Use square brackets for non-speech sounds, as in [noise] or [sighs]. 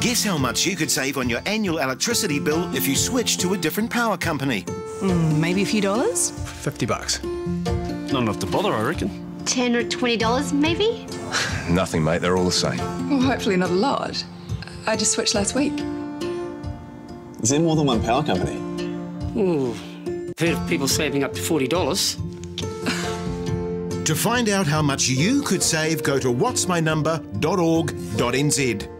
Guess how much you could save on your annual electricity bill if you switched to a different power company? Mm, maybe a few dollars? 50 bucks. Not enough to bother, I reckon. 10 or $20 maybe? [sighs] Nothing, mate. They're all the same. Well, hopefully not a lot. I just switched last week. Is there more than one power company? Ooh, heard of people saving up to $40. To find out how much you could save, go to whatsmynumber.org.nz.